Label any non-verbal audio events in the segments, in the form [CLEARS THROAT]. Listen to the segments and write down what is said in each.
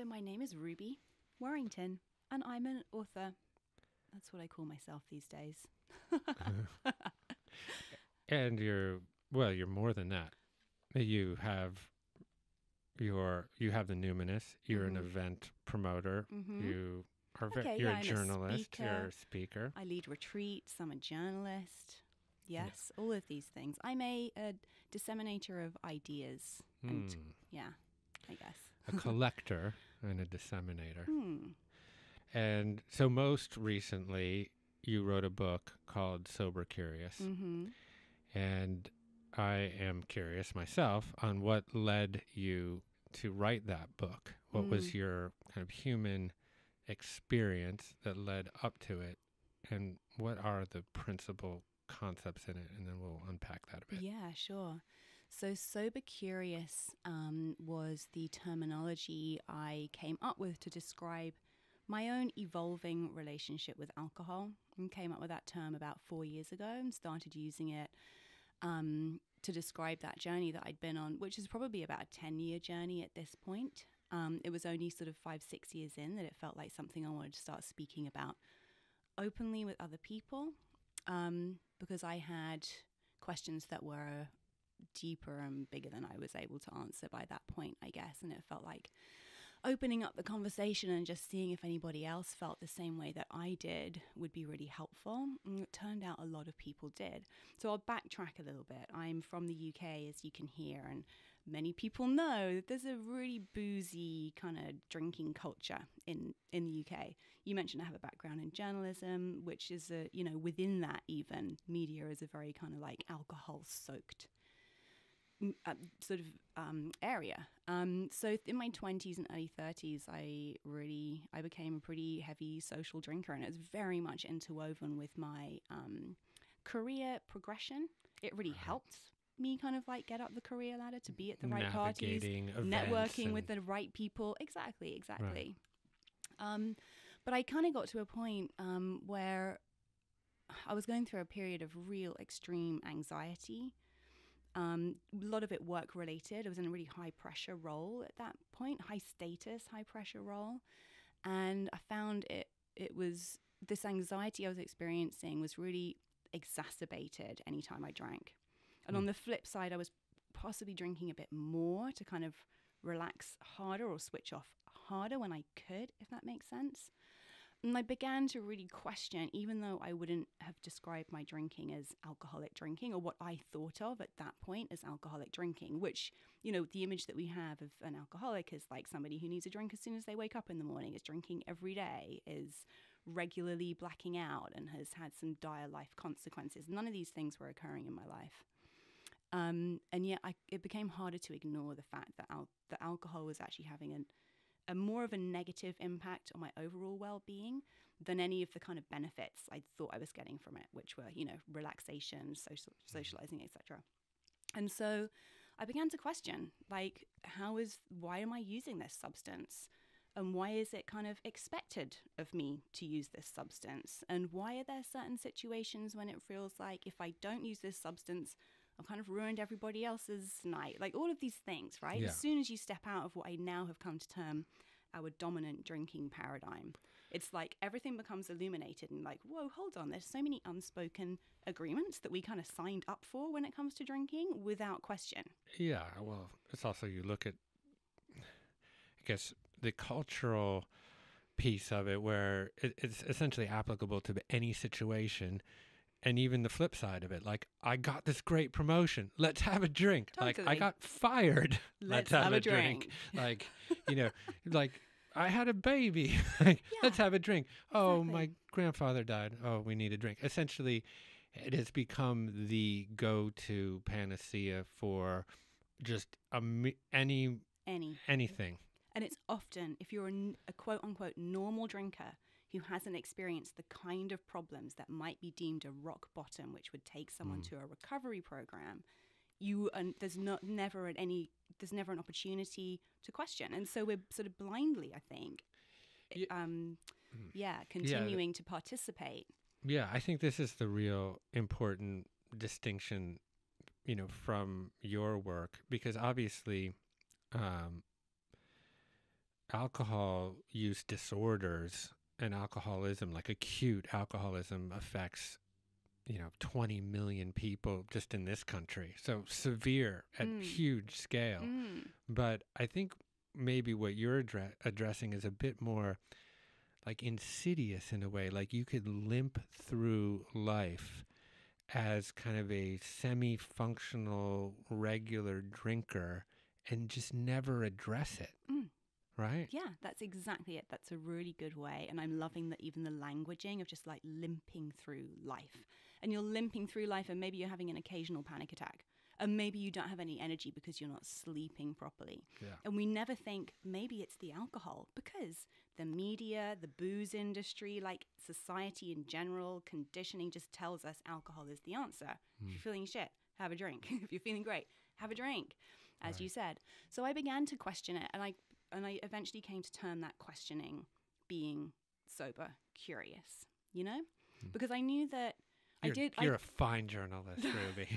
So my name is Ruby Warrington, and I'm an author. That's what I call myself these days. [LAUGHS] and you're well, you're more than that. You have your you have the numinous. You're Mhm. an event promoter. Mhm. You are Okay, you're yeah, a I'm a journalist. You're a speaker. I lead retreats. I'm a journalist. Yeah. Yes, all of these things. I'm a, a disseminator of ideas. And Hmm. yeah, I guess. a collector [LAUGHS] and a disseminator. Hmm. And so most recently you wrote a book called Sober Curious. Mm-hmm. And I am curious myself on what led you to write that book. What was Mm. your kind of human experience that led up to it? And what are the principal concepts in it? And then we'll unpack that a bit. Yeah, sure. So, sober curious um, was the terminology I came up with to describe my own evolving relationship with alcohol. And came up with that term about four years ago and started using it um, to describe that journey that I'd been on, which is probably about a 10 year journey at this point. Um, it was only sort of five, six years in that it felt like something I wanted to start speaking about openly with other people um, because I had questions that were deeper and bigger than I was able to answer by that point, I guess. And it felt like opening up the conversation and just seeing if anybody else felt the same way that I did would be really helpful. And it turned out a lot of people did. So I'll backtrack a little bit. I'm from the UK, as you can hear, and many people know that there's a really boozy kind of drinking culture in in the UK. You mentioned I have a background in journalism, which is a you know within that even media is a very kind of like alcohol soaked uh, sort of um, area. Um, so in my twenties and early thirties, I really I became a pretty heavy social drinker, and it was very much interwoven with my um, career progression. It really Right. helped me kind of like get up the career ladder to be at the right parties, Navigating networking with the right people. Exactly, exactly. Um, but I kind of got to a point um, where I was going through a period of real extreme anxiety. Um, a lot of it work related. I was in a really high pressure role at that point, high status, high pressure role, and I found it. It was this anxiety I was experiencing was really exacerbated anytime I drank. And on Hmm. the flip side, I was possibly drinking a bit more to kind of relax harder or switch off harder when I could, if that makes sense. And I began to really question, even though I wouldn't have described my drinking as alcoholic drinking or what I thought of at that point as alcoholic drinking, which, you know, the image that we have of an alcoholic is like somebody who needs a drink as soon as they wake up in the morning, is drinking every day, is regularly blacking out, and has had some dire life consequences. None of these things were occurring in my life. Um, and yet I, it became harder to ignore the fact that, al- that alcohol was actually having an, a more of a negative impact on my overall well-being than any of the kind of benefits I thought I was getting from it, which were, you know, relaxation, social, hmm. socializing, etc. And so I began to question, like, how is, why am I using this substance? And why is it kind of expected of me to use this substance? And why are there certain situations when it feels like if I don't use this substance, I've kind of ruined everybody else's night? Like all of these things, right? Yeah. As soon as you step out of what I now have come to term our dominant drinking paradigm, it's like everything becomes illuminated and like, whoa, hold on, there's so many unspoken agreements that we kind of signed up for when it comes to drinking without question. Yeah, well, it's also you look at, I guess, the cultural piece of it where it's essentially applicable to any situation. And even the flip side of it, like, I got this great promotion. Let's have a drink. Like, I got fired. Let's have a drink. [LAUGHS] like, [LAUGHS] you know, like, I had a baby. [LAUGHS] like, Let's have a drink. Oh, my grandfather died. Oh, we need a drink. Essentially, it has become the go-to panacea for just a, any Any. anything. And it's often, if you're a quote unquote normal drinker who hasn't experienced the kind of problems that might be deemed a rock bottom, which would take someone Mm. to a recovery program, you and there's not never an any there's never an opportunity to question, and so we're sort of blindly, I think, Ye- um, Mm. yeah, continuing to participate. Yeah, I think this is the real important distinction, you know, from your work because obviously, um, alcohol use disorders and alcoholism, like acute alcoholism, affects you know 20 million people just in this country so severe at Mm. huge scale Mm. but i think maybe what you're addre- addressing is a bit more like insidious in a way like you could limp through life as kind of a semi-functional regular drinker and just never address it Mm. Right Yeah, that's exactly it. That's a really good way. And I'm loving that even the languaging of just like limping through life. And you're limping through life, and maybe you're having an occasional panic attack. And maybe you don't have any energy because you're not sleeping properly. Yeah. And we never think maybe it's the alcohol because the media, the booze industry, like society in general, conditioning just tells us alcohol is the answer. If Mm. you're feeling shit, have a drink. [LAUGHS] if you're feeling great, have a drink, as you said. So I began to question it, and I and I eventually came to term that questioning being sober curious. You know, Mm. because I knew that I you're, did. [LAUGHS] [LAUGHS] you're I, a fine journalist ruby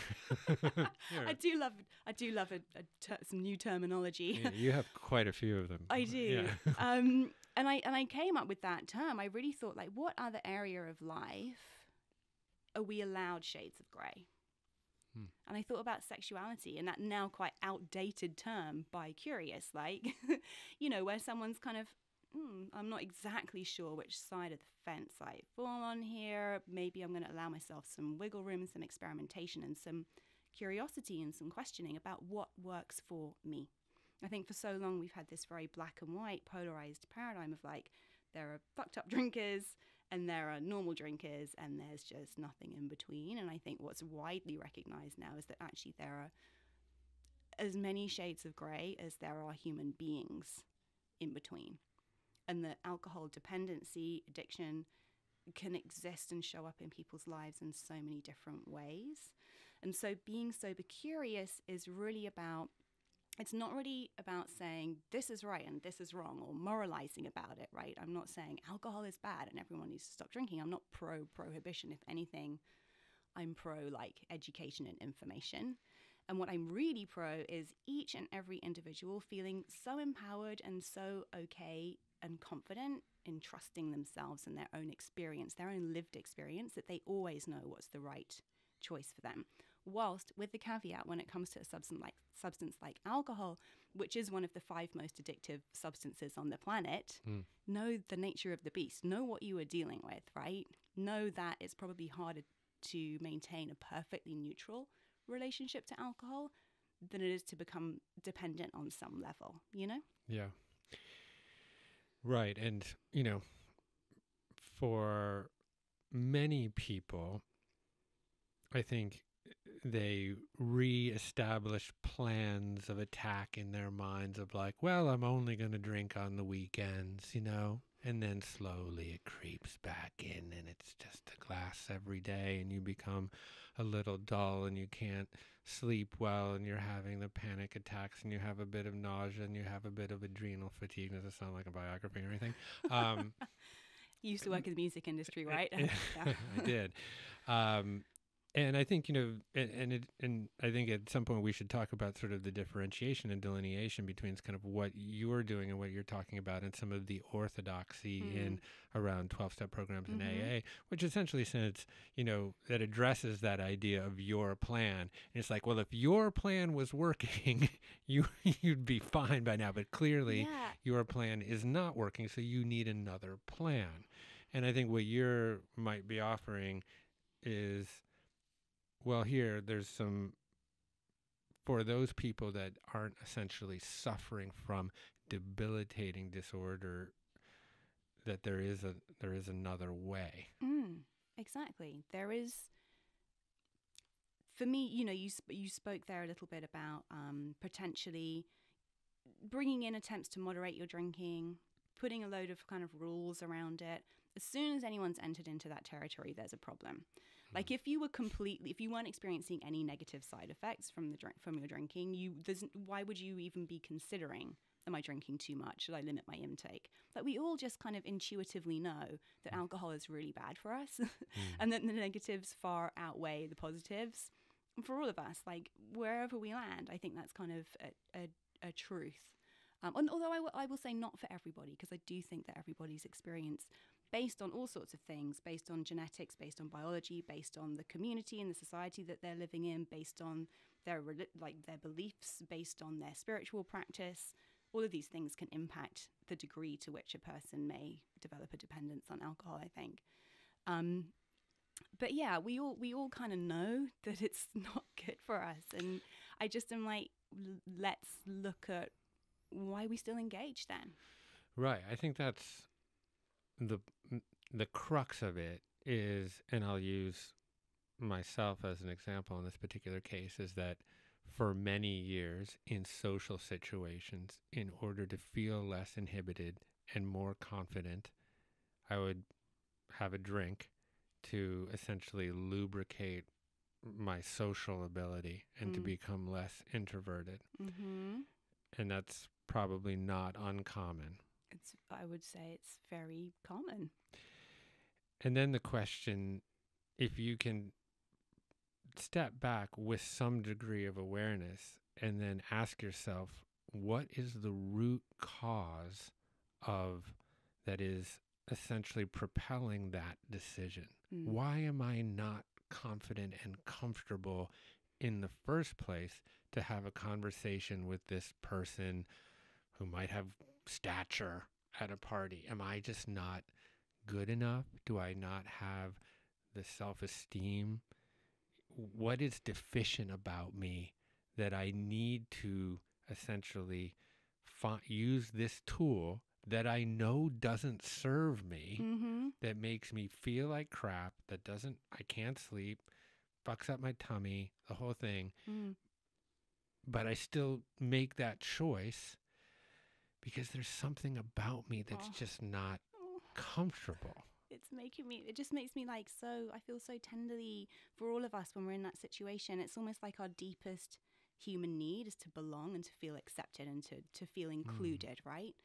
I do love. I do love a, a ter- some new terminology. yeah, you have quite a few of them [LAUGHS] I do. yeah. um, and I and I came up with that term. I really thought like, what other area of life are we allowed shades of grey? Hmm. And I thought about sexuality and that now quite outdated term bi curious, like, [LAUGHS] you know, where someone's kind of, hmm, I'm not exactly sure which side of the fence I fall on here. Maybe I'm going to allow myself some wiggle room, some experimentation, and some curiosity and some questioning about what works for me. I think for so long we've had this very black and white polarized paradigm of like there are fucked up drinkers and there are normal drinkers and there's just nothing in between. And I think what's widely recognized now is that actually there are as many shades of gray as there are human beings in between. And that alcohol dependency addiction can exist and show up in people's lives in so many different ways. And so being sober curious is really about it's not really about saying this is right and this is wrong or moralizing about it, right? I'm not saying alcohol is bad and everyone needs to stop drinking. I'm not pro prohibition. If anything, I'm pro like education and information. And what I'm really pro is each and every individual feeling so empowered and so okay and confident in trusting themselves and their own experience, their own lived experience, that they always know what's the right choice for them whilst with the caveat when it comes to a substance like substance like alcohol which is one of the five most addictive substances on the planet Mm. know the nature of the beast know what you are dealing with right know that it's probably harder to maintain a perfectly neutral relationship to alcohol than it is to become dependent on some level you know Yeah. Right. And, you know, for many people, I think they re-establish plans of attack in their minds of like, well, I'm only going to drink on the weekends, you know, and then slowly it creeps back in and it's just a glass every day and you become a little dull and you can't sleep well and you're having the panic attacks and you have a bit of nausea and you have a bit of adrenal fatigue. Does it sound like a biography or anything? Um, [LAUGHS] you used to work in the music industry [LAUGHS] right [LAUGHS] I did. Um, and I think you know, and and, it, and I think at some point we should talk about sort of the differentiation and delineation between kind of what you're doing and what you're talking about, and some of the orthodoxy in around twelve-step programs in Mhm. AA, which essentially says you know that addresses that idea of your plan. And it's like, well, if your plan was working, [LAUGHS] you you'd be fine by now, but clearly yeah your plan is not working, so you need another plan. And I think what you're might be offering is well, here there's some for those people that aren't essentially suffering from debilitating disorder that there is a there is another way. Mm, exactly. There is, for me, you know, you you spoke there a little bit about um, potentially bringing in attempts to moderate your drinking, putting a load of kind of rules around it. As soon as anyone's entered into that territory, there's a problem. Like if you were completely, if you weren't experiencing any negative side effects from the drink from your drinking, you there's why would you even be considering? Am I drinking too much? Should I limit my intake? Like we all just kind of intuitively know that alcohol is really bad for us, [LAUGHS] and that the negatives far outweigh the positives. For all of us, like wherever we land, I think that's kind of a, a, a truth. Um, and although I, w- I will say not for everybody, because I do think that everybody's experience, based on all sorts of things, based on genetics, based on biology, based on the community and the society that they're living in, based on their like their beliefs, based on their spiritual practice, all of these things can impact the degree to which a person may develop a dependence on alcohol. I think. Um, but yeah, we all we all kind of know [LAUGHS] that it's not good for us, and I just am like, let's look at why we still engage then. Right. I think that's the the crux of it is, and I'll use myself as an example in this particular case, is that for many years in social situations, in order to feel less inhibited and more confident, I would have a drink to essentially lubricate my social ability and to Mm. become less introverted. Mm-hmm. And that's probably not uncommon. It's I would say it's very common. And then the question if you can step back with some degree of awareness and then ask yourself, what is the root cause of that is essentially propelling that decision? Mm. Why am I not confident and comfortable in the first place to have a conversation with this person who might have stature at a party? Am I just not good enough? Do I not have the self esteem? What is deficient about me that I need to essentially fi- use this tool that I know doesn't serve me? Mm-hmm. that makes me feel like crap, that doesn't, I can't sleep, fucks up my tummy, the whole thing. Mm. But I still make that choice because there's something about me that's Oh. just not comfortable. it's making me. It just makes me like so. I feel so tenderly for all of us when we're in that situation. It's almost like our deepest human need is to belong and to feel accepted and to to feel included. Right?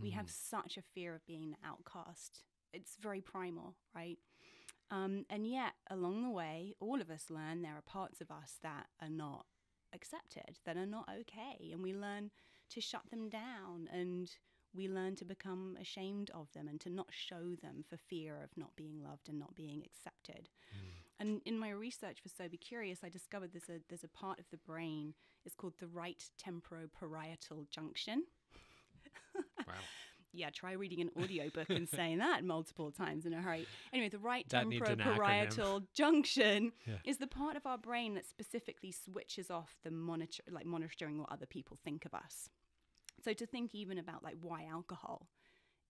We have such a fear of being the outcast. It's very primal, right? Um, and yet, along the way, all of us learn there are parts of us that are not accepted, that are not okay. And we learn to shut them down and we learn to become ashamed of them and to not show them for fear of not being loved and not being accepted. And in my research for Sober Curious, I discovered there's a, there's a part of the brain, it's called the right temporoparietal junction. Wow. [LAUGHS] Yeah, try reading an audiobook and saying [LAUGHS] that multiple times in a hurry. Anyway, the right That temporoparietal junction Yeah. is the part of our brain that specifically switches off the monitor like monitoring what other people think of us. So to think even about like why alcohol,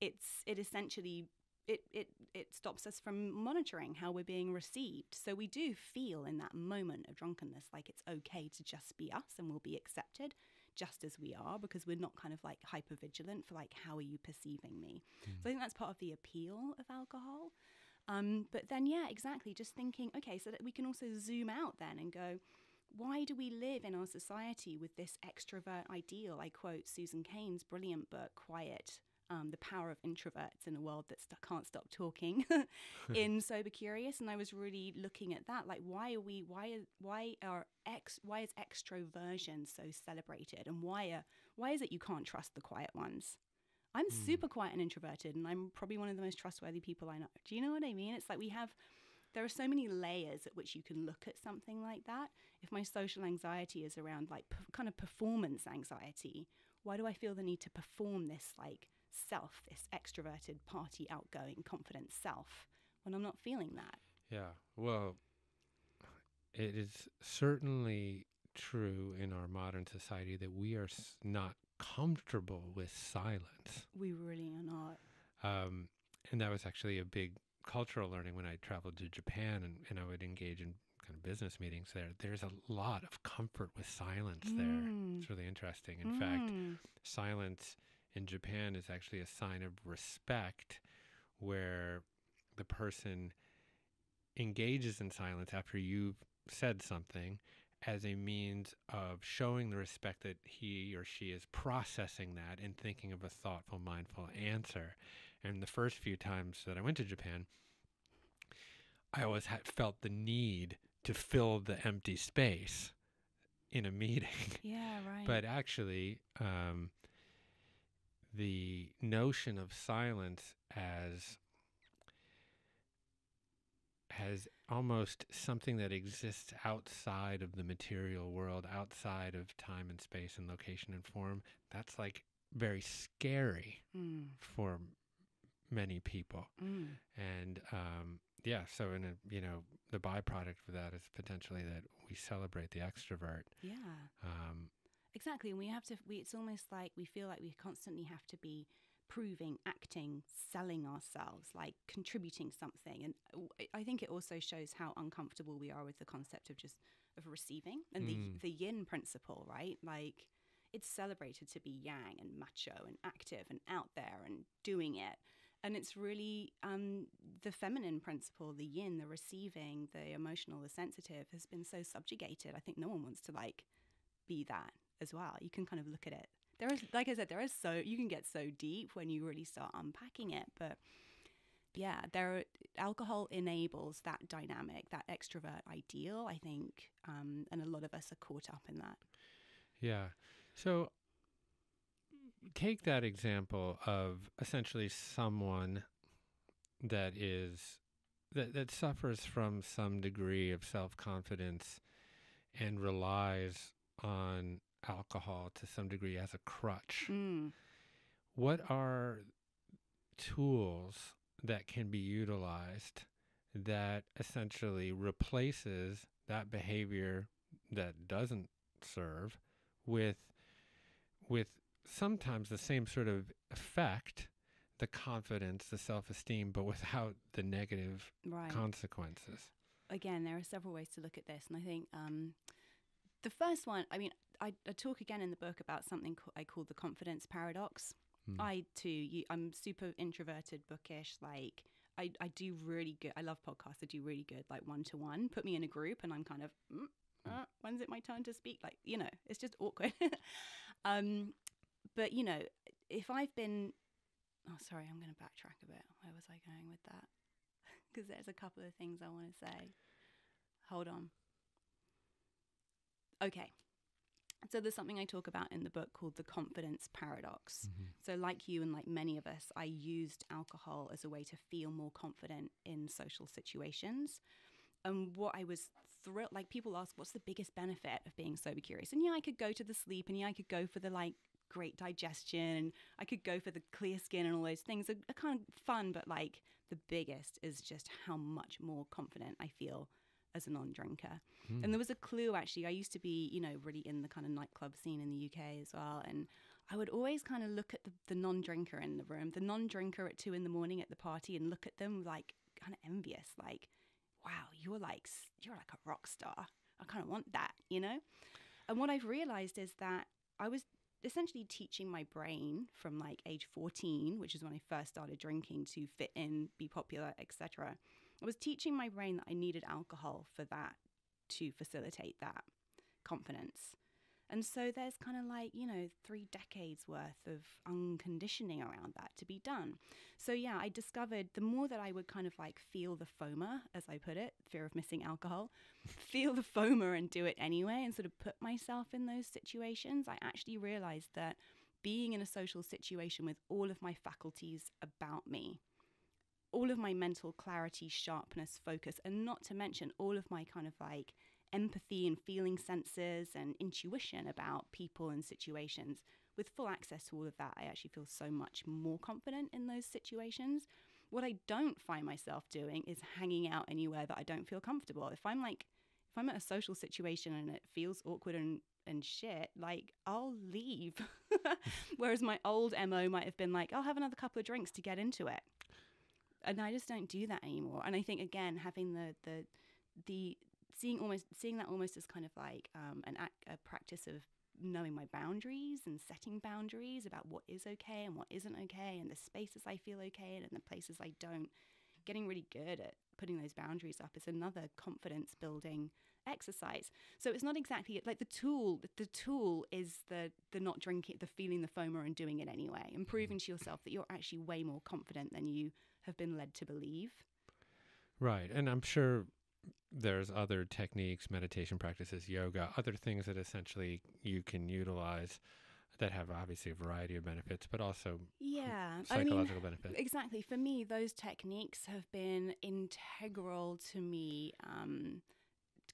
it's it essentially it, it it stops us from monitoring how we're being received. So we do feel in that moment of drunkenness like it's okay to just be us and we'll be accepted just as we are because we're not kind of like hyper vigilant for like how are you perceiving me. So I think that's part of the appeal of alcohol. Um, but then yeah, exactly. Just thinking, okay, so that we can also zoom out then and go, why do we live in our society with this extrovert ideal? I quote Susan Cain's brilliant book, Quiet. Um, the power of introverts in a world that st- can't stop talking [LAUGHS] in [LAUGHS] sober curious and i was really looking at that like why are we why are why are ex why is extroversion so celebrated and why are why is it you can't trust the quiet ones i'm Hmm. super quiet and introverted and i'm probably one of the most trustworthy people i know do you know what i mean it's like we have there are so many layers at which you can look at something like that if my social anxiety is around like p- kind of performance anxiety why do i feel the need to perform this like self this extroverted party outgoing confident self when i'm not feeling that Yeah. Well, it is certainly true in our modern society that we are s- not comfortable with silence. we really are not Um, and that was actually a big cultural learning when I traveled to Japan and, and I would engage in kind of business meetings there. There's a lot of comfort with silence there. Mm. It's really interesting. In fact, Mm. silence in Japan is actually a sign of respect where the person engages in silence after you've said something as a means of showing the respect that he or she is processing that and thinking of a thoughtful, mindful answer. And the first few times that I went to Japan, I always had felt the need to fill the empty space in a meeting. [LAUGHS] yeah right But actually, um, the notion of silence as as almost something that exists outside of the material world, outside of time and space and location and form, that's like very scary Mm. for many people. Mm. And um, yeah, so in a you know the byproduct of that is potentially that we celebrate the extrovert. Yeah. Um, Exactly. And we have to, we, it's almost like we feel like we constantly have to be proving, acting, selling ourselves, like contributing something. And uh, I- I think it also shows how uncomfortable we are with the concept of just, of receiving and Mm. the, the yin principle, right? Like it's celebrated to be yang and macho and active and out there and doing it. And it's really um, the feminine principle, the yin, the receiving, the emotional, the sensitive has been so subjugated. I think no one wants to like be that as well. You can kind of look at it. There is, like I said, there is so you can get so deep when you really start unpacking it. But yeah, there alcohol enables that dynamic, that extrovert ideal. I think, um, and a lot of us are caught up in that. Yeah. So take that example of essentially someone that is that that suffers from some degree of self-confidence and relies on alcohol to some degree as a crutch. Mm. What are tools that can be utilized that essentially replaces that behavior that doesn't serve with with sometimes the same sort of effect the confidence the self-esteem but without the negative Right. consequences again, there are several ways to look at this, and I think um, the first one. I mean, I, I talk again in the book about something ca- I call the confidence paradox. Mm. I too, you, I'm super introverted, bookish. Like I, I do really good. I love podcasts. I do really good, like one to one. Put me in a group, and I'm kind of, mm, uh, when's it my turn to speak? Like you know, it's just awkward. [LAUGHS] um, but you know, if I've been, oh sorry, I'm going to backtrack a bit. Where was I going with that? [LAUGHS] Because there's a couple of things I want to say. Hold on. Okay. So there's something I talk about in the book called the confidence paradox. Mhm. So, like you and like many of us, I used alcohol as a way to feel more confident in social situations. And what I was thrilled, like people ask, what's the biggest benefit of being sober curious? And yeah, I could go to the sleep, and yeah, I could go for the like great digestion, and I could go for the clear skin, and all those things are, are kind of fun. But like the biggest is just how much more confident I feel as a non-drinker. Mm. And there was a clue actually. I used to be, you know, really in the kind of nightclub scene in the UK as well. And I would always kind of look at the, the non drinker in the room, the non drinker at two in the morning at the party, and look at them like kind of envious, like, wow, you're like, you're like a rock star. I kind of want that, you know? And what I've realized is that I was essentially teaching my brain from like age 14, which is when I first started drinking to fit in, be popular, etc. I was teaching my brain that I needed alcohol for that to facilitate that confidence. And so there's kind of like, you know, three decades worth of unconditioning around that to be done. So, yeah, I discovered the more that I would kind of like feel the FOMA, as I put it, fear of missing alcohol, [LAUGHS] feel the FOMA and do it anyway and sort of put myself in those situations, I actually realized that being in a social situation with all of my faculties about me, all of my mental clarity, sharpness, focus, and not to mention all of my kind of like empathy and feeling senses and intuition about people and situations. With full access to all of that, I actually feel so much more confident in those situations. What I don't find myself doing is hanging out anywhere that I don't feel comfortable. If I'm like, if I'm at a social situation and it feels awkward and, and shit, like I'll leave. [LAUGHS] Whereas my old MO might have been like, I'll have another couple of drinks to get into it and I just don't do that anymore. And I think again, having the the the seeing almost seeing that almost as kind of like um, an act, a practice of knowing my boundaries and setting boundaries about what is okay and what isn't okay, and the spaces I feel okay in and the places I don't. Getting really good at putting those boundaries up is another confidence building exercise. So it's not exactly like the tool. The tool is the the not drinking, the feeling the FOMO and doing it anyway, and proving to yourself that you're actually way more confident than you have been led to believe. Right. And I'm sure there's other techniques, meditation practices, yoga, other things that essentially you can utilize that have obviously a variety of benefits, but also yeah, I mean, psychological benefits. exactly. For me, those techniques have been integral to me. Um,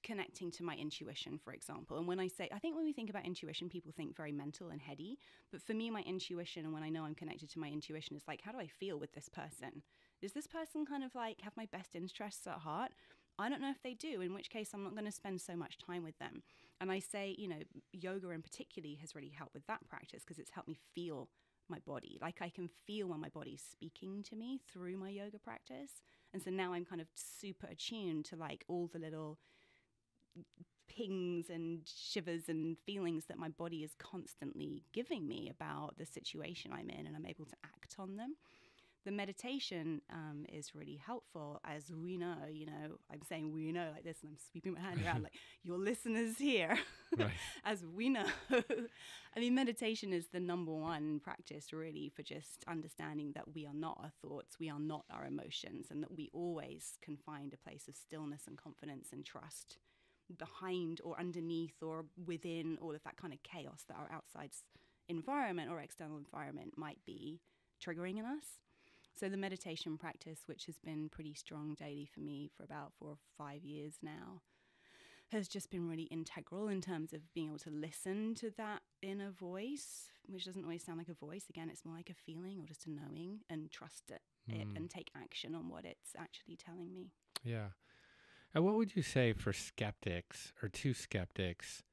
connecting to my intuition, for example. And when I say, I think when we think about intuition, people think very mental and heady. But for me, my intuition, and when I know I'm connected to my intuition, is like, how do I feel with this person? Does this person kind of like have my best interests at heart? I don't know if they do, in which case I'm not going to spend so much time with them. And I say, you know, yoga in particularly has really helped with that practice because it's helped me feel my body. Like I can feel when my body's speaking to me through my yoga practice. And so now I'm kind of super attuned to like all the little pings and shivers and feelings that my body is constantly giving me about the situation I'm in, and I'm able to act on them. The meditation um, is really helpful, as we know. You know, I'm saying we know like this, and I'm sweeping my hand around [LAUGHS] like your listeners here, Right. [LAUGHS] as we know. [LAUGHS] I mean, meditation is the number one practice, really, for just understanding that we are not our thoughts, we are not our emotions, and that we always can find a place of stillness and confidence and trust behind or underneath or within all of that kind of chaos that our outside environment or external environment might be triggering in us. So, the meditation practice, which has been pretty strong daily for me for about four or five years now, has just been really integral in terms of being able to listen to that inner voice, which doesn't always sound like a voice. Again, it's more like a feeling or just a knowing and trust it, it Mm. and take action on what it's actually telling me. Yeah. And what would you say for skeptics or to skeptics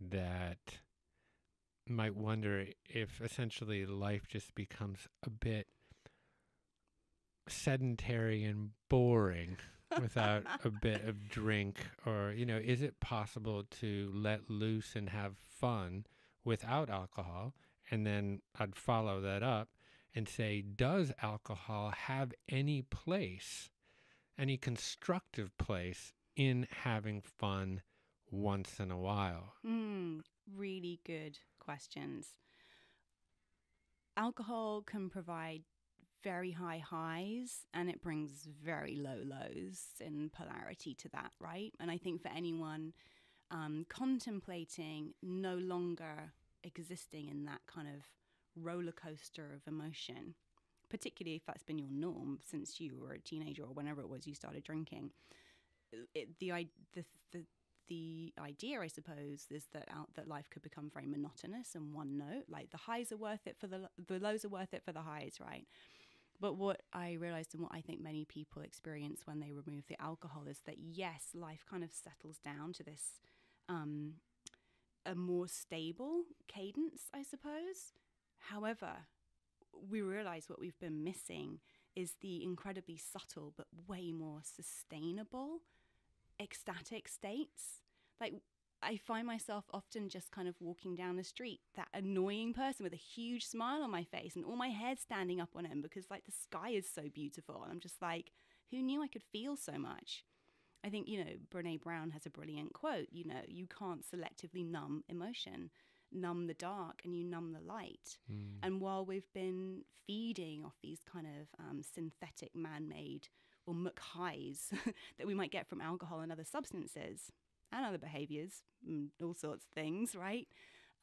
that might wonder if essentially life just becomes a bit sedentary and boring without [LAUGHS] a bit of drink or you know is it possible to let loose and have fun without alcohol and then I'd follow that up and say does alcohol have any place any constructive place in having fun once in a while Mm, really good questions. Alcohol can provide very high highs and it brings very low lows in polarity to that, right? And I think for anyone um, contemplating no longer existing in that kind of roller coaster of emotion, particularly if that's been your norm since you were a teenager or whenever it was you started drinking, it, the, the, the, the idea, I suppose, is that out, that life could become very monotonous and one note. Like the highs are worth it for the the lows are worth it for the highs, right? But what I realized and what I think many people experience when they remove the alcohol is that yes, life kind of settles down to this um, a more stable cadence, I suppose. However, we realize what we've been missing is the incredibly subtle but way more sustainable ecstatic states. Like I find myself often just kind of walking down the street, that annoying person with a huge smile on my face and all my hair standing up on end because like the sky is so beautiful. And I'm just like, who knew I could feel so much? I think, you know, Brene Brown has a brilliant quote, you know, you can't selectively numb emotion, numb the dark and you numb the light. Mm. And while we've been feeding off these kind of um, synthetic, man made, or muck highs [LAUGHS] that we might get from alcohol and other substances and other behaviors, mm, all sorts of things, right?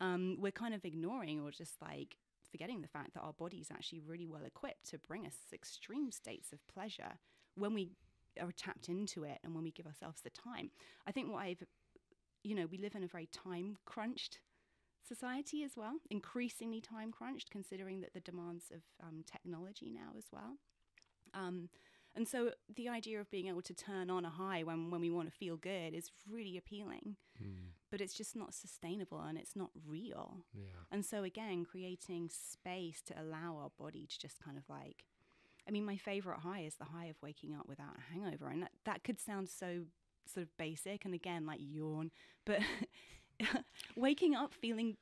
Um, we're kind of ignoring or just like forgetting the fact that our body's actually really well equipped to bring us extreme states of pleasure when we are tapped into it and when we give ourselves the time. I think what I've, you know, we live in a very time crunched society as well, increasingly time crunched, considering that the demands of um, technology now as well. Um, and so the idea of being able to turn on a high when, when we want to feel good is really appealing, Mm. but it's just not sustainable and it's not real. Yeah. And so, again, creating space to allow our body to just kind of like, I mean, my favorite high is the high of waking up without a hangover. And that, that could sound so sort of basic and again, like yawn, but [LAUGHS] waking up feeling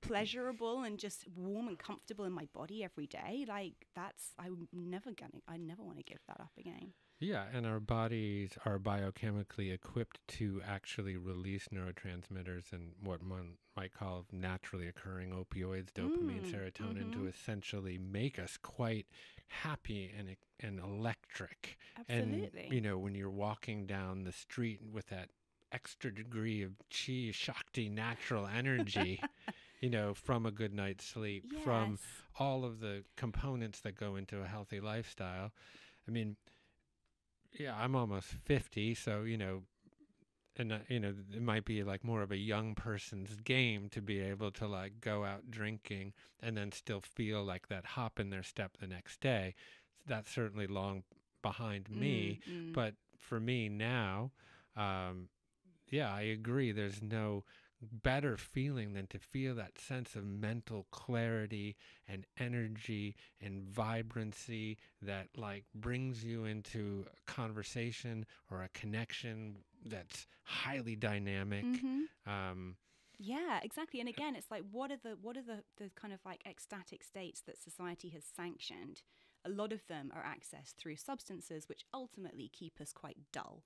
pleasurable and just warm and comfortable in my body every day, like that's, I'm never gonna, I never want to give that up again. Yeah, and our bodies are biochemically equipped to actually release neurotransmitters and what one might call naturally occurring opioids, dopamine, Mm, serotonin, to mhm. essentially make us quite happy and and electric. Absolutely. And you know, when you're walking down the street with that extra degree of chi, shakti, natural energy, [LAUGHS] you know, from a good night's sleep, from all of the components that go into a healthy lifestyle. I mean, yeah, I'm almost 50, so, you know, and uh, you know it might be like more of a young person's game to be able to like go out drinking and then still feel like that hop in their step the next day that's certainly long behind me Mm, mm. but for me now um yeah i agree there's no better feeling than to feel that sense of mental clarity and energy and vibrancy that like brings you into a conversation or a connection that's highly dynamic Mhm. um Yeah, exactly. And again, it's like what are the what are the, the kind of like ecstatic states that society has sanctioned? A lot of them are accessed through substances which ultimately keep us quite dull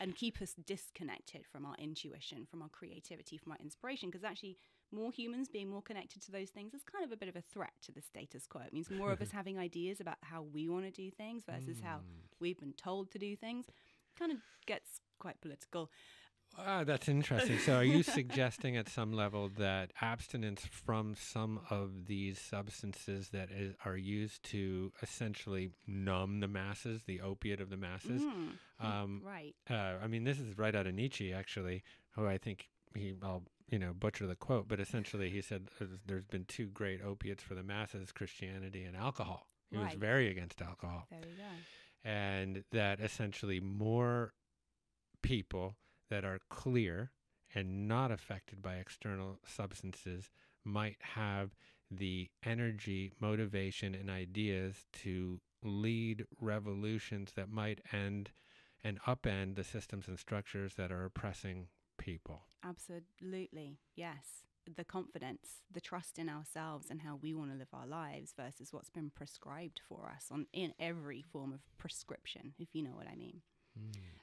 and keep us disconnected from our intuition, from our creativity, from our inspiration. Because actually, more humans being more connected to those things is kind of a bit of a threat to the status quo. It means more of us [LAUGHS] having ideas about how we want to do things versus how Mm. we've been told to do things. Kind of gets quite political. Ah, that's interesting. So, are you suggesting at some level that abstinence from some of these substances that is, are used to essentially numb the masses, the opiate of the masses? Mm, Um, right. uh, I mean, this is right out of Nietzsche, actually, who I think he, I'll, you know, butcher the quote, but essentially he said there's been two great opiates for the masses Christianity and alcohol. He was very against alcohol There you go. and that essentially more people that are clear and not affected by external substances might have the energy, motivation, and ideas to lead revolutions that might end and upend the systems and structures that are oppressing people. Absolutely. Yes. The confidence, the trust in ourselves and how we want to live our lives versus what's been prescribed for us on in every form of prescription, if you know what I mean.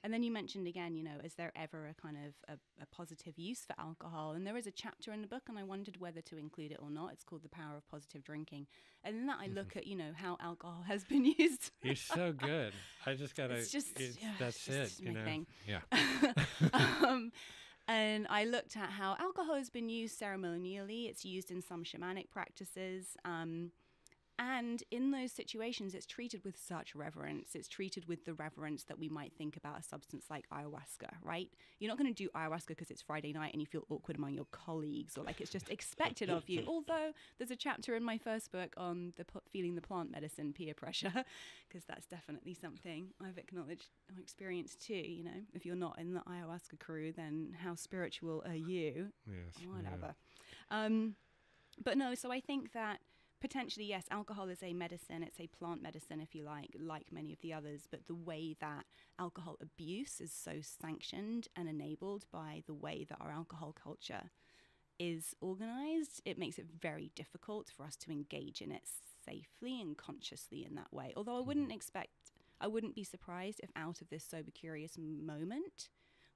And then you mentioned again, you know, is there ever a kind of a, a positive use for alcohol? And there is a chapter in the book, and I wondered whether to include it or not. It's called The Power of Positive Drinking. And in that, I look at, you know, how alcohol has been [LAUGHS] used. You're so good. I just gotta. It's just- it's- yeah, that's it's it. You know. thing. Yeah. [LAUGHS] um, and I looked at how alcohol has been used ceremonially. It's used in some shamanic practices. Um, and in those situations, it's treated with such reverence. It's treated with the reverence that we might think about a substance like ayahuasca, right? You're not going to do ayahuasca because it's Friday night and you feel awkward among your colleagues or like it's just expected of you. [LAUGHS] Although there's a chapter in my first book on the feeling the plant medicine peer pressure, [LAUGHS] because that's definitely something I've acknowledged or experienced too. You know, if you're not in the ayahuasca crew, then how spiritual are you? Yes. yeah. whatever. Um, but no, so I think that potentially, yes, alcohol is a medicine. It's a plant medicine, if you like, like many of the others. But the way that alcohol abuse is so sanctioned and enabled by the way that our alcohol culture is organized, it makes it very difficult for us to engage in it safely and consciously in that way. Although I wouldn't mm-hmm. expect, I wouldn't be surprised if out of this sober curious moment,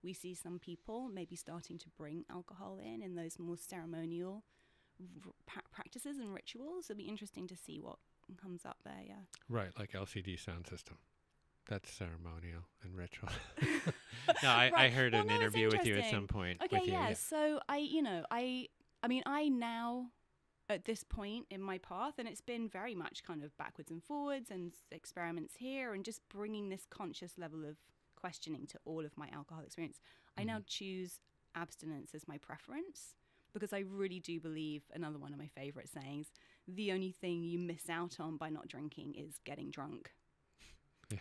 we see some people maybe starting to bring alcohol in in those more ceremonial r- practices and rituals. It'll be interesting to see what comes up there. Yeah. Right, like LCD Soundsystem. That's ceremonial and ritual. [LAUGHS] [LAUGHS] no, I, I heard Well, an no, interview with you at some point. Okay. with you, yeah. So I, you know, I, I mean, I now at this point in my path, and it's been very much kind of backwards and forwards and experiments here, and just bringing this conscious level of questioning to all of my alcohol experience. I now mm. choose abstinence as my preference because I really do believe another one of my favorite sayings: the only thing you miss out on by not drinking is getting drunk. Yeah.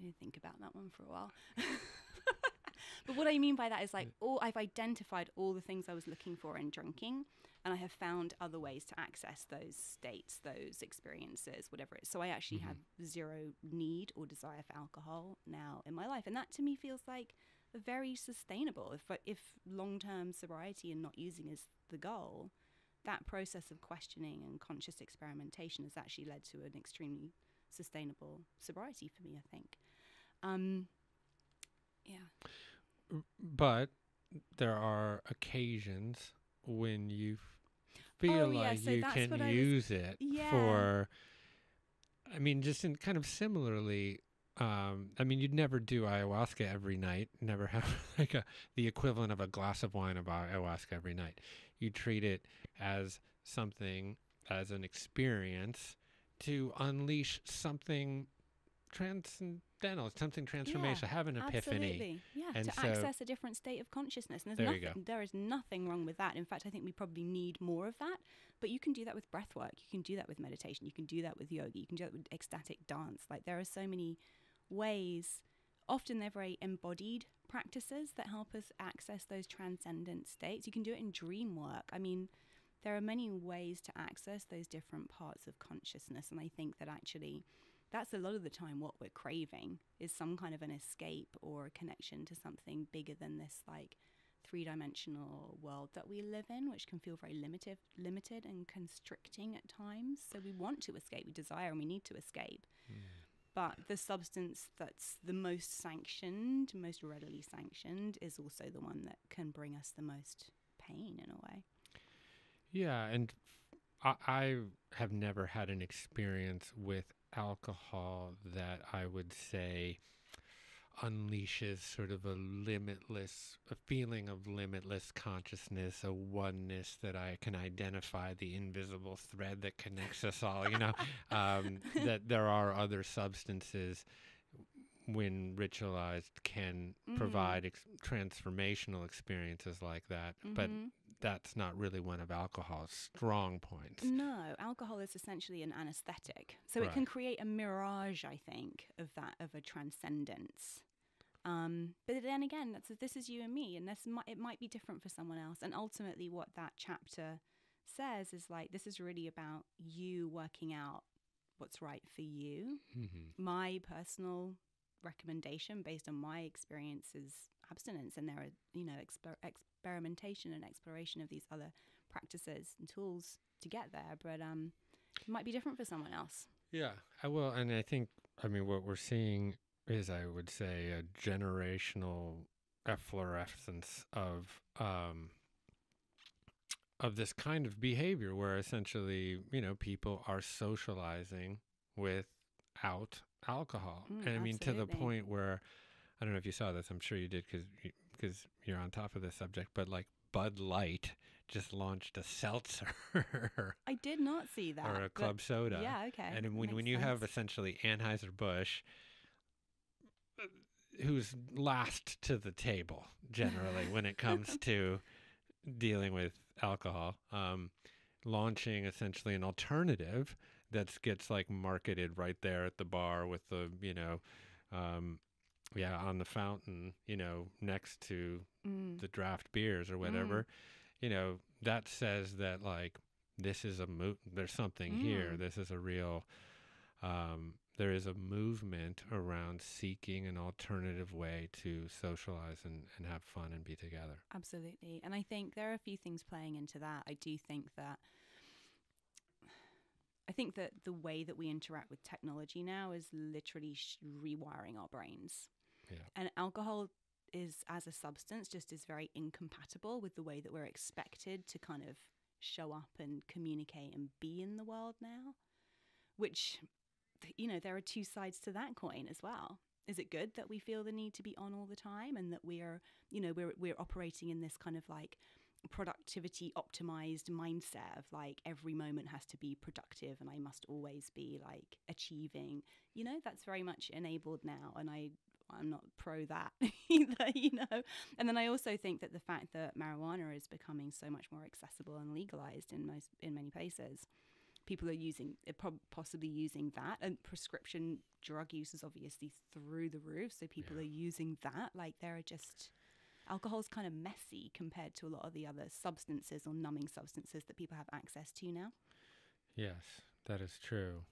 I didn't think about that one for a while. [LAUGHS] but what I mean by that is like all I've identified all the things I was looking for in drinking and I have found other ways to access those states, those experiences, whatever it is. So I actually mm-hmm. have zero need or desire for alcohol now in my life. And that to me feels like very sustainable. If if long term sobriety and not using is the goal, that process of questioning and conscious experimentation has actually led to an extremely sustainable sobriety for me, I think. Um, yeah. But there are occasions when you feel Oh, yeah, like so you can I was- use it Yeah. for. I mean, just in kind of similarly. Um, I mean, you'd never do ayahuasca every night. Never have [LAUGHS] like a the equivalent of a glass of wine of ayahuasca every night. You treat it as something, as an experience to unleash something transcendental, something transformational, have an epiphany. Absolutely. Yeah, And to so- access a different state of consciousness. And there's There you nothing, go. there is nothing wrong with that. In fact, I think we probably need more of that. But you can do that with breath work. You can do that with meditation. You can do that with yoga. You can do that with ecstatic dance. Like there are so many ways. Often they're very embodied practices that help us access those transcendent states. You can do it in dream work. I mean, there are many ways to access those different parts of consciousness. And I think that actually that's a lot of the time what we're craving is some kind of an escape or a connection to something bigger than this like three-dimensional world that we live in which can feel very limited limited and constricting at times so we want to escape we desire and we need to escape hmm. But the substance that's the most sanctioned most readily sanctioned is also the one that can bring us the most pain in a way. Yeah, and I, I have never had an experience with alcohol that I would say unleashes sort of a limitless, a feeling of limitless consciousness, a oneness that I can identify the invisible thread that connects us all. You know, [LAUGHS] um, that there are other substances when ritualized can Mhm. provide ex- transformational experiences like that, but Mhm. That's not really one of alcohol's strong points. No, alcohol is essentially an anesthetic. So it can create a mirage, I think, of that of a transcendence. Um, but then again, that's this is you and me, and this might, it might be different for someone else. And ultimately, what that chapter says is like this is really about you working out what's right for you. Mm-hmm. My personal recommendation, based on my experience, is abstinence, and there are you know exper- experimentation and exploration of these other practices and tools to get there. But um, it might be different for someone else. Yeah, I will, and I think I mean what we're seeing is, I would say, a generational efflorescence of um, of this kind of behavior, where essentially, you know, people are socializing without alcohol, Mm, and I mean to the point where I don't know if you saw this. I'm sure you did because because you're on top of this subject, but like Bud Light just launched a seltzer [LAUGHS] I did not see that. or a club soda. Yeah, okay. And when, when you have essentially Anheuser-Busch, uh, who's last to the table generally when it comes [LAUGHS] to dealing with alcohol, um, launching essentially an alternative that gets like marketed right there at the bar with the, you know, um, yeah, on the fountain, you know, next to Mm. the draft beers or whatever, you know, that says that like this is a mo- there's something here. Mm. This is a real um there is a movement around seeking an alternative way to socialize and, and have fun and be together. Absolutely. And I think there are a few things playing into that. I do think that I think that the way that we interact with technology now is literally sh- rewiring our brains. Yeah. And alcohol is as a substance just is very incompatible with the way that we're expected to kind of show up and communicate and be in the world now, which you know, there are two sides to that coin as well. Is it good that we feel the need to be on all the time and that we are you know we're we're operating in this kind of like productivity optimized mindset of like every moment has to be productive and I must always be like achieving you know that's very much enabled now and I I'm not pro that [LAUGHS] either you know and then I also think that the fact that marijuana is becoming so much more accessible and legalized in most in many places people are using possibly using that and prescription drug use is obviously through the roof so people Yeah. are using that like there are just alcohol's kind of messy compared to a lot of the other substances or numbing substances that people have access to now Yes, that is true.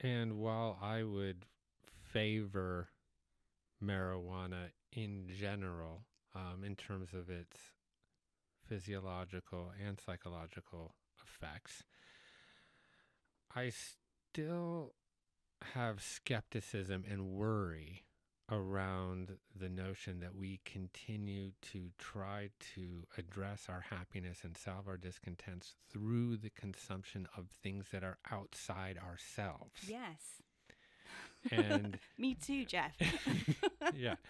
And while I would favor marijuana in general, um, in terms of its physiological and psychological effects, I still have skepticism and worry around the notion that we continue to try to address our happiness and solve our discontents through the consumption of things that are outside ourselves. yes And [LAUGHS] me too jeff [LAUGHS] yeah. [LAUGHS]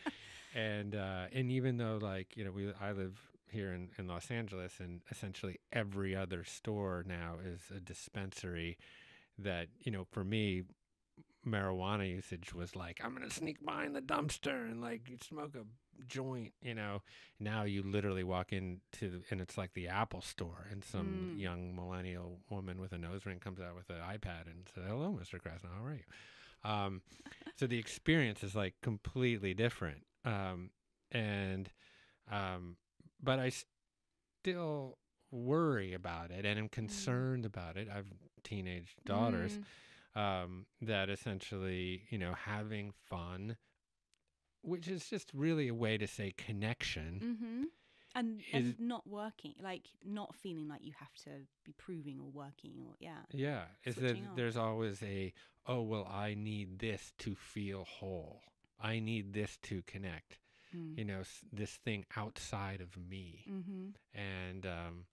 And uh and even though like, you know, we I live here in, in Los Angeles, and essentially every other store now is a dispensary. That you know, for me, marijuana usage was like I'm gonna sneak behind the dumpster and like smoke a joint. You know, now you literally walk into and it's like the Apple store, and some Mm. young millennial woman with a nose ring comes out with an iPad and says, "Hello, Mr. Krasno, how are you?" Um, [LAUGHS] so the experience is like completely different. Um, and um, but I still worry about it and am concerned about it. I've teenage daughters Mm. Um, that essentially, you know, having fun, which is just really a way to say connection. Mm-hmm. And, Is- and not working, like not feeling like you have to be proving or working or yeah. Yeah, is that there's always a oh well, I need this to feel whole. I need this to connect. Mm. You know, s- this thing outside of me, Mm-hmm. and um,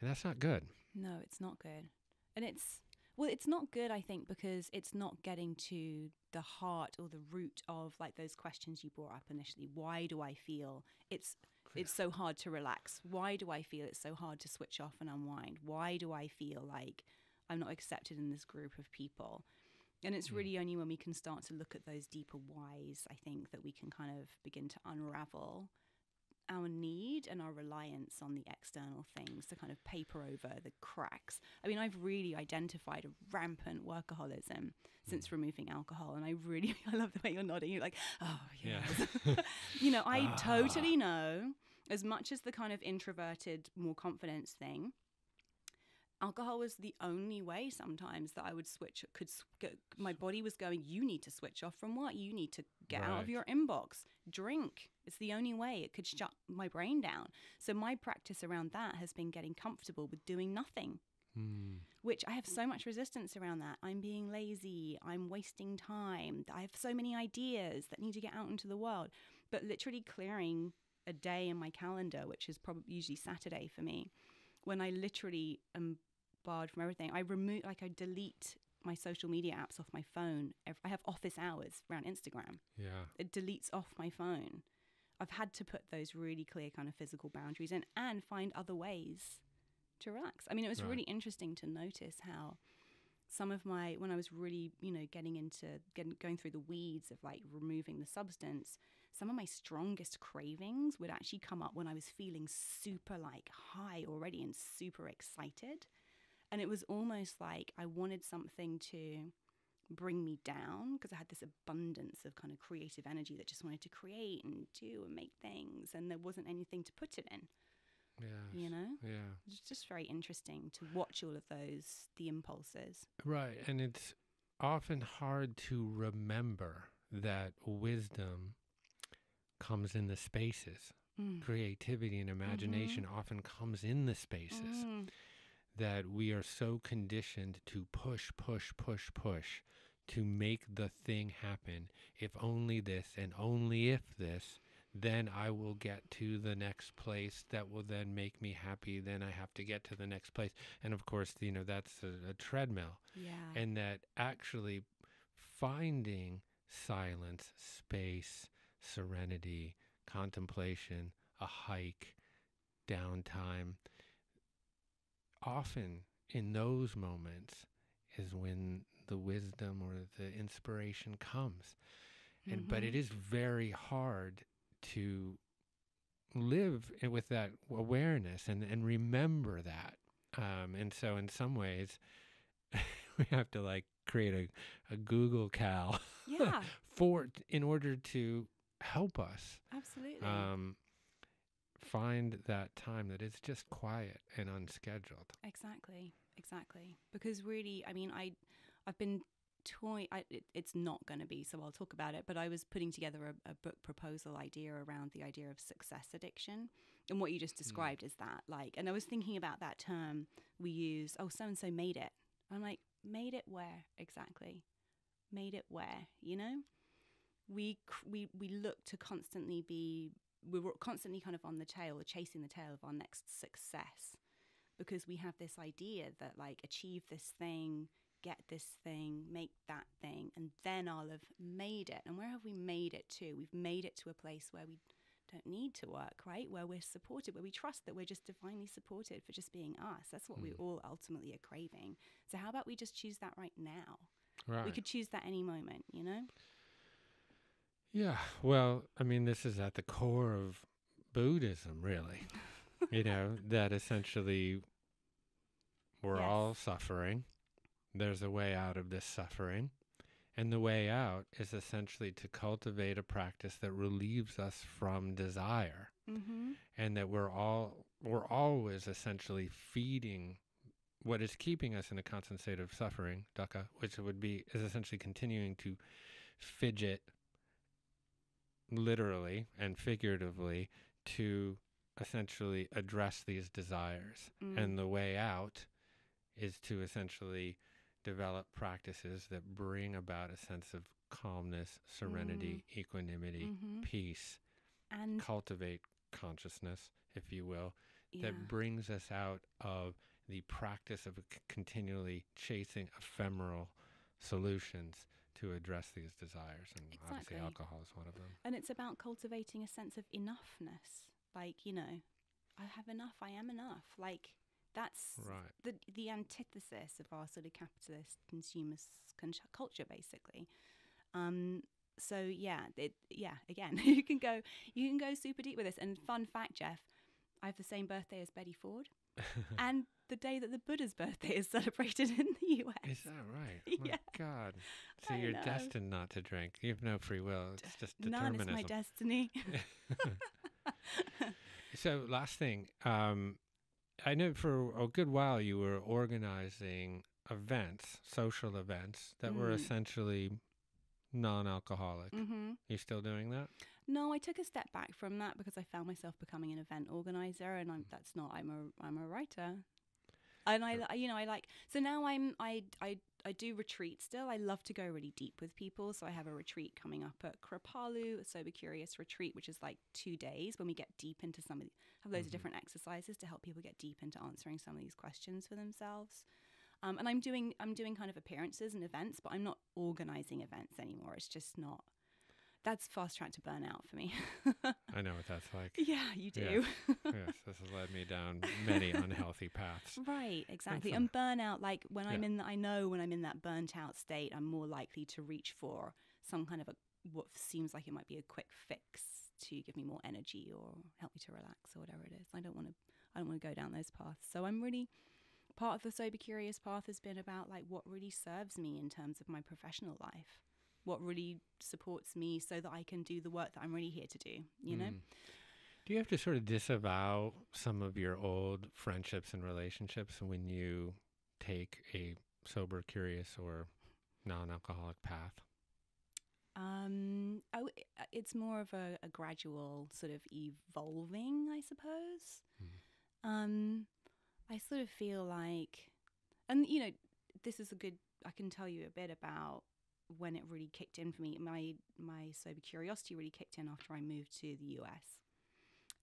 and that's not good. No, it's not good. And it's well, it's not good, I think, because it's not getting to the heart or the root of like those questions you brought up initially. Why do I feel it's it's so hard to relax? Why do I feel it's so hard to switch off and unwind? Why do I feel like I'm not accepted in this group of people? And it's Mm. really only when we can start to look at those deeper whys, I think, that we can kind of begin to unravel our need and our reliance on the external things to kind of paper over the cracks. I mean, I've really identified a rampant workaholism since Mm. removing alcohol, and I really, [LAUGHS] I love the way you're nodding. You're like, oh Yeah. yes. [LAUGHS] you know, I [LAUGHS] Ah. totally know. As much as the kind of introverted, more confidence thing, alcohol was the only way sometimes that I would switch. Could my body was going. You need to switch off from what? You need to get out of your inbox. Drink. It's the only way it could shut my brain down. So my practice around that has been getting comfortable with doing nothing. Mm. Which I have so much resistance around that. I'm being lazy. I'm wasting time. I have so many ideas that need to get out into the world. But literally clearing a day in my calendar, which is probably usually Saturday for me, when I literally am barred from everything. I remove, like, I delete my social media apps off my phone. I have office hours around Instagram. Yeah. It deletes off my phone. I've had to put those really clear kind of physical boundaries in and find other ways to relax. I mean, it was Right. really interesting to notice how some of my when I was really, you know, getting into getting going through the weeds of like removing the substance, some of my strongest cravings would actually come up when I was feeling super like high already and super excited. And it was almost like I wanted something to bring me down because I had this abundance of kind of creative energy that just wanted to create and do and make things and there wasn't anything to put it in, Yeah. you know? Yeah. It's just very interesting to watch all of those the impulses. Right. And it's often hard to remember that wisdom comes in the spaces. Mm. Creativity and imagination often comes in the spaces Mm. That we are so conditioned to push, push, push, push to make the thing happen. If only this and only if this, then I will get to the next place that will then make me happy. Then I have to get to the next place. And of course, you know, that's a, a treadmill. Yeah. and that actually finding silence, space, serenity, contemplation, a hike, downtime, often in those moments is when the wisdom or the inspiration comes. And but it Mhm. is very hard to live with that awareness and, and remember that. Um, and so in some ways [LAUGHS] we have to like create a, a Google Cal yeah, [LAUGHS] for in order to help us absolutely. um, find that time that is just quiet and unscheduled. Exactly, exactly. Because really, I mean, I, I've been toy. I, it, it's not going to be, so I'll talk about it. But I was putting together a, a book proposal idea around the idea of success addiction, and what you just hmm. described is that. Like, and I was thinking about that term we use. Oh, so and so made it. I'm like, made it where exactly? Made it where? You know, we we we look to constantly be. We were constantly kind of on the tail, or chasing the tail of our next success because we have this idea that like achieve this thing get this thing make that thing and then i'll have made it and where have we made it to we've made it to a place where we don't need to work, right? Where we're supported, where we trust that we're just divinely supported for just being us. That's what we Mm. all ultimately are craving. So how about we just choose that right now? Right. We could choose that any moment, you know? Yeah. Well, I mean, this is at the core of Buddhism, really. you [LAUGHS] know, that essentially we're Yes. all suffering. There's a way out of this suffering. And the way out is essentially to cultivate a practice that relieves us from desire. Mm-hmm. And that we're all we're always essentially feeding what is keeping us in a constant state of suffering, dukkha, which would be is essentially continuing to fidget literally and figuratively to essentially address these desires. Mm. And the way out is to essentially develop practices that bring about a sense of calmness, serenity, equanimity, Mhm. peace, And cultivate consciousness, if you will, yeah. that brings us out of the practice of c- continually chasing ephemeral solutions to address these desires. And obviously, alcohol is one of them. And it's about cultivating a sense of enoughness. Like, you know, I have enough, I am enough. Like, that's Right. the the antithesis of our sort of capitalist consumerist con- culture, basically. Um, so yeah, it, yeah. Again, [LAUGHS] you can go you can go super deep with this. And fun fact, Jeff, I have the same birthday as Betty Ford, [LAUGHS] and the day that the Buddha's birthday is celebrated in the US. Is that right? [LAUGHS] Yeah. My God. So I you're know. destined not to drink. You have no free will. It's just None is my destiny. [LAUGHS] So last thing, um, I know for a good while you were organizing events, social events that were Mm. essentially non-alcoholic. hmm You still doing that? No, I took a step back from that because I found myself becoming an event organizer, and. I'm that's not. I'm a I'm a writer, and I you know I like so now I'm I I I do retreat still. I love to go really deep with people, so I have a retreat coming up at Kripalu, a sober curious retreat, which is like two days when we get deep into some of the, have loads Mhm. of different exercises to help people get deep into answering some of these questions for themselves. Um, and I'm doing I'm doing kind of appearances and events, but I'm not organizing events anymore. It's just not. That's fast track to burnout for me. I know what that's like. [LAUGHS] yeah, you do. yes, this has led me down many [LAUGHS] unhealthy paths. right, exactly. some- And burnout, like when I'm in, the, I know when I'm in that burnt out state, I'm more likely to reach for some kind of a what seems like it might be a quick fix to give me more energy or help me to relax or whatever it is. I don't want to. I don't want to go down those paths. So I'm really part of the sober curious path has been about like what really serves me in terms of my professional life. What really supports me so that I can do the work that I'm really here to do, you know? Mm. Do you have to sort of disavow some of your old friendships and relationships when you take a sober, curious, or non-alcoholic path? Um, oh, it's more of a, a gradual sort of evolving, I suppose. Mhm. Um, I sort of feel like, and you know, this is a good. I can tell you a bit about when it really kicked in for me. My my sober curiosity really kicked in after I moved to the US.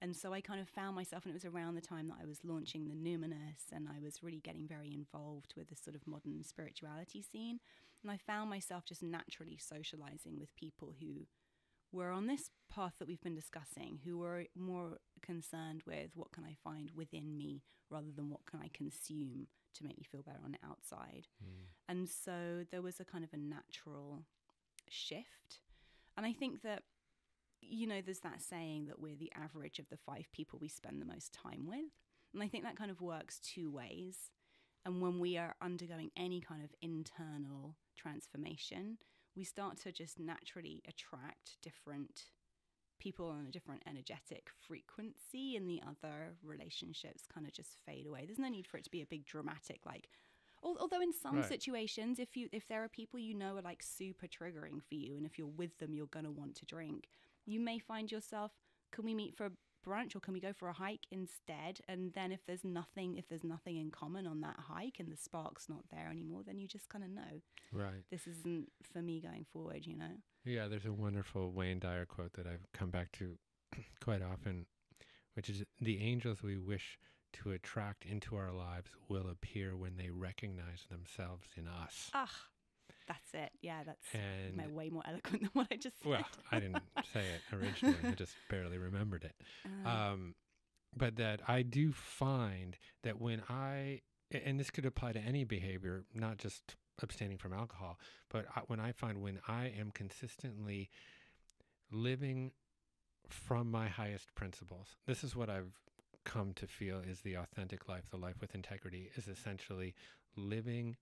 And so I kind of found myself, and it was around the time that I was launching the Numinous, and I was really getting very involved with this sort of modern spirituality scene. And I found myself just naturally socializing with people who were on this path that we've been discussing, who were more concerned with what can I find within me rather than what can I consume to make me feel better on the outside. Mm. And so there was a kind of a natural shift. And I think that, you know, there's that saying that we're the average of the five people we spend the most time with. And I think that kind of works two ways. And when we are undergoing any kind of internal transformation, we start to just naturally attract different people on a different energetic frequency and the other relationships kind of just fade away. There's no need for it to be a big dramatic like although in some Right. situations if you if there are people you know are like super triggering for you and if you're with them you're going to want to drink, you may find yourself can we meet for a brunch or can we go for a hike instead and then if there's nothing if there's nothing in common on that hike and the spark's not there anymore then you just kind of know Right. this isn't for me going forward you know Yeah, there's a wonderful Wayne Dyer quote that I've come back to [CLEARS THROAT] quite often, which is the angels we wish to attract into our lives will appear when they recognize themselves in us. ah That's it. Yeah, that's and my way more eloquent [LAUGHS] than what I just said. well, I didn't say it originally. I just [LAUGHS] barely remembered it. Uh, Um, but that I do find that when I, and this could apply to any behavior, not just abstaining from alcohol, but I, when I find when I am consistently living from my highest principles, this is what I've come to feel is the authentic life, the life with integrity, is essentially living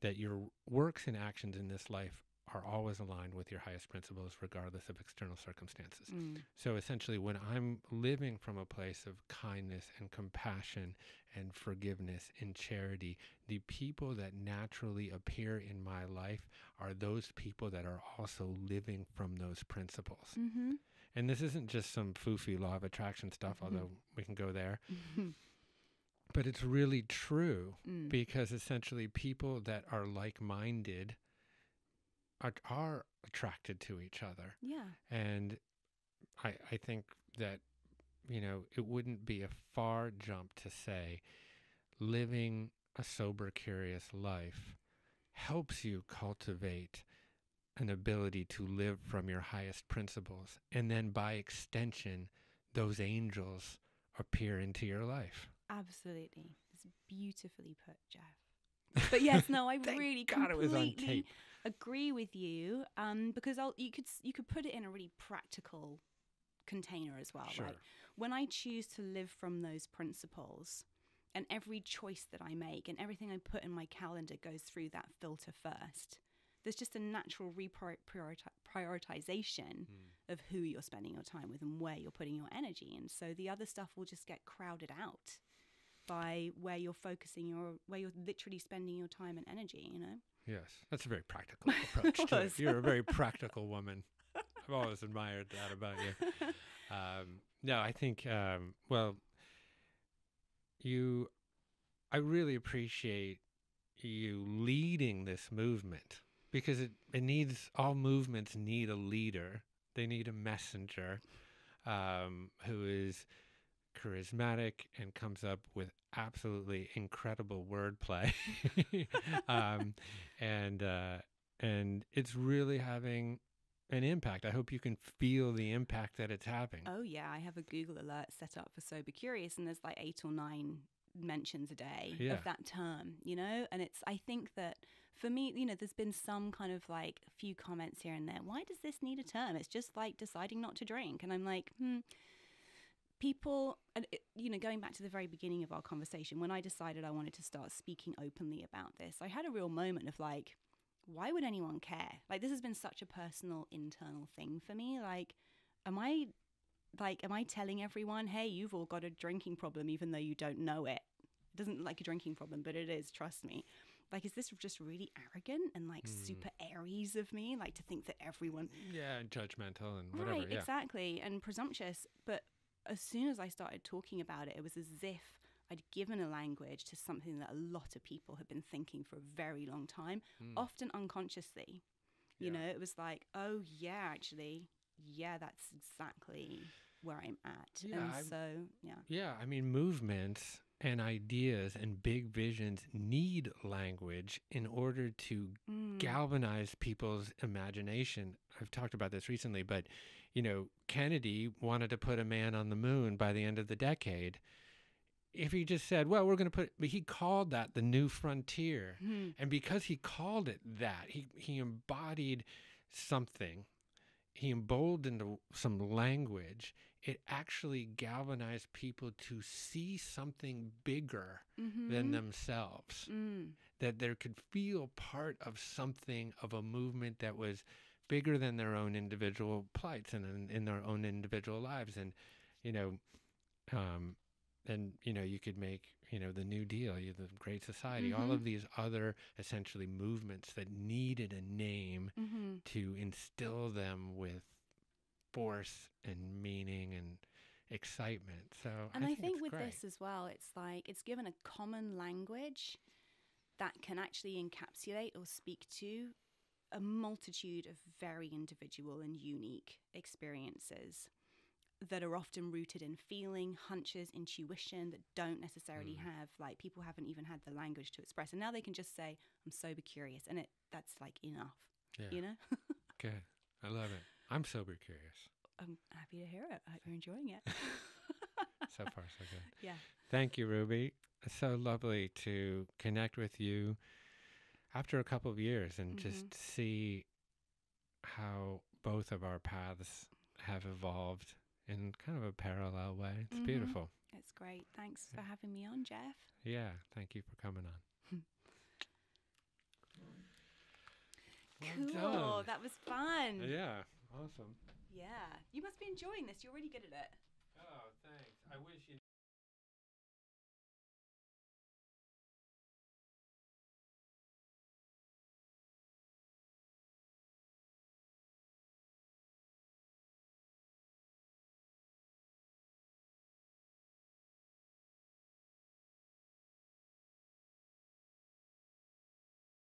that your works and actions in this life are always aligned with your highest principles, regardless of external circumstances. mm, So essentially, when I'm living from a place of kindness and compassion and forgiveness and charity, the people that naturally appear in my life are those people that are also living from those principles. mm-hmm. And this isn't just some foofy law of attraction stuff, Mhm. although we can go there, Mhm. [LAUGHS] but it's really true Mm. because essentially people that are like minded are, are attracted to each other. yeah. And I, I think that, you know, it wouldn't be a far jump to say living a sober, curious life helps you cultivate an ability to live from your highest principles. And then by extension, those angels appear into your life. Absolutely. It's beautifully put, Jeff. [LAUGHS] But yes, no, I really God it was on completely agree with you. Um, because I'll, you could you could put it in a really practical container as well, Sure. right? When I choose to live from those principles, and every choice that I make and everything I put in my calendar goes through that filter first. There's just a natural reprioritization of who you're spending your time with and where you're putting your energy. And so the other stuff will just get crowded out by where you're focusing your where you're literally spending your time and energy, you know? Yes, that's a very practical [LAUGHS] approach to it. You're a very practical woman. I've always admired that about you. [LAUGHS] Um, no, I think, um, well, you, I really appreciate you leading this movement because it, it needs, all movements need a leader. They need a messenger um, who is charismatic and comes up with absolutely incredible wordplay. [LAUGHS] um, and, uh, and it's really having an impact. I hope you can feel the impact that it's having. Oh yeah, I have a Google alert set up for sober curious and there's like 8 or 9 mentions a day Yeah. of that term, you know? And it's I think that for me, you know, there's been some kind of like a few comments here and there. Why does this need a term? It's just like deciding not to drink. And I'm like, hmm, people, and it- you know, going back to the very beginning of our conversation, when I decided I wanted to start speaking openly about this, I had a real moment of like, why would anyone care? Like, this has been such a personal internal thing for me. Like, am I, like, am I telling everyone, hey, you've all got a drinking problem, even though you don't know it? It doesn't look like a drinking problem, but it is, trust me. Like, is this just really arrogant and like Hmm. super Aries of me? Like, to think that everyone, Yeah, and judgmental and whatever. Right, yeah. exactly, and presumptuous. But as soon as I started talking about it, it was as if I'd given a language to something that a lot of people had been thinking for a very long time, Mm. often unconsciously. You Yeah. know, it was like, oh, yeah, actually, yeah, that's exactly where I'm at. Yeah, and I'm- so, yeah. Yeah, I mean, movements and ideas and big visions need language in order to Mm. galvanize people's imagination. I've talked about this recently, but you know, Kennedy wanted to put a man on the moon by the end of the decade. If he just said, "Well, we're going to put," but he called that the new frontier, Mhm. and because he called it that, he he embodied something. He emboldened some language. It actually galvanized people to see something bigger than Mhm. themselves Mm. that they could feel part of something of a movement that was bigger than their own individual plights and in, in their own individual lives and you know um and you know you could make you know the new deal you, the great society all Mhm. of these other essentially movements that needed a name Mhm. to instill them with force and meaning and excitement so And I, think, think with great. this as well, it's like it's given a common language that can actually encapsulate or speak to a multitude of very individual and unique experiences. that are often rooted in feeling, hunches, intuition that don't necessarily Mm. have like people haven't even had the language to express, and now they can just say, "I'm sober curious," and it that's like enough, Yeah. you know. [LAUGHS] Good. I love it. I'm sober curious. I'm happy to hear it. I hope you're enjoying it. [LAUGHS] So far, so good. [LAUGHS] yeah. Thank you, Ruby. It's so lovely to connect with you after a couple of years and Mhm. just see how both of our paths have evolved in kind of a parallel way. It's Mhm. beautiful. It's great. Thanks Yeah. for having me on, Jeff. Yeah. Thank you for coming on. [LAUGHS] Well cool. done. That was fun. Yeah. Awesome. Yeah. You must be enjoying this. You're really good at it.